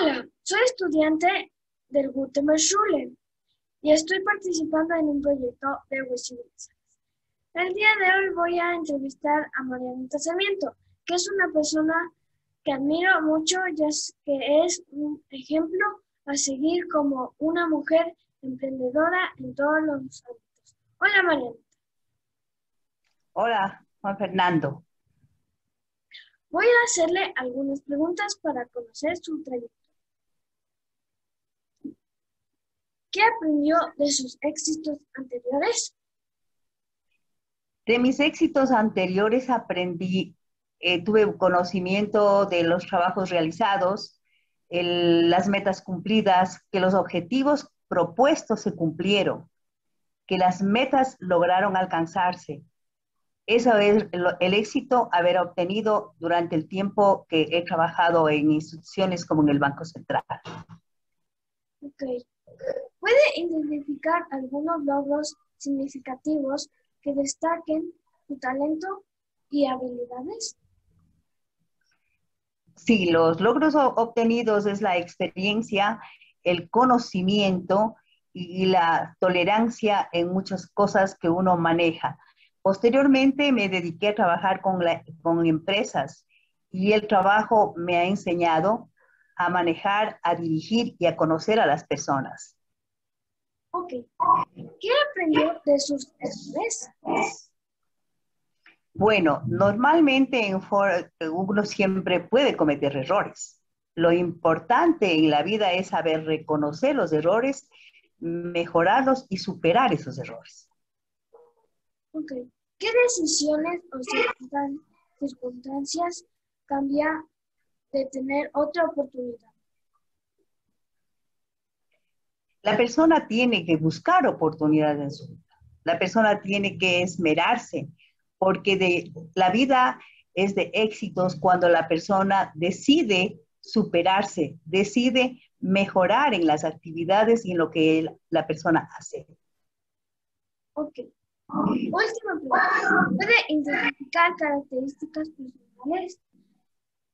Hola, soy estudiante del Gutenberg Schule y estoy participando en un proyecto de Wikibooks. El día de hoy voy a entrevistar a Marianita Sarmiento, que es una persona que admiro mucho, ya que es un ejemplo a seguir como una mujer emprendedora en todos los ámbitos. Hola, Marianita. Hola, Juan Fernando. Voy a hacerle algunas preguntas para conocer su trayectoria. ¿Qué aprendió de sus éxitos anteriores? De mis éxitos anteriores aprendí, eh, tuve conocimiento de los trabajos realizados, las metas cumplidas, que los objetivos propuestos se cumplieron, que las metas lograron alcanzarse. Eso es el, éxito haber obtenido durante el tiempo que he trabajado en instituciones como en el Banco Central. Ok. ¿Puede identificar algunos logros significativos que destaquen su talento y habilidades? Sí, los logros obtenidos es la experiencia, el conocimiento y la tolerancia en muchas cosas que uno maneja. Posteriormente me dediqué a trabajar con, con empresas y el trabajo me ha enseñado a manejar, a dirigir y a conocer a las personas. Ok. ¿Qué aprendió de sus errores? Bueno, normalmente en uno siempre puede cometer errores. Lo importante en la vida es saber reconocer los errores, mejorarlos y superar esos errores. Ok. ¿Qué decisiones o circunstancias cambia de tener otra oportunidad? La persona tiene que buscar oportunidades en su vida. La persona tiene que esmerarse, porque de, la vida es de éxitos cuando la persona decide superarse, decide mejorar en las actividades y en lo que la persona hace. Ok. Última pregunta. ¿Puede identificar características personales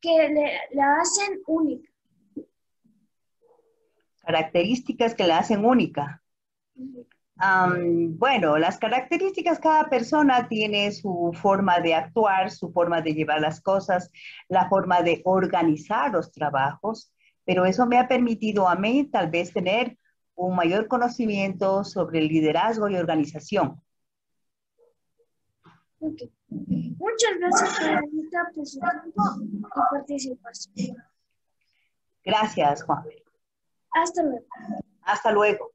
que la hacen única? Características que la hacen única. bueno, las características, cada persona tiene su forma de actuar, su forma de llevar las cosas, la forma de organizar los trabajos, pero eso me ha permitido a mí tal vez tener un mayor conocimiento sobre el liderazgo y organización. Muchas gracias por su tiempo y participación. Gracias, Juan. Hasta luego. Hasta luego.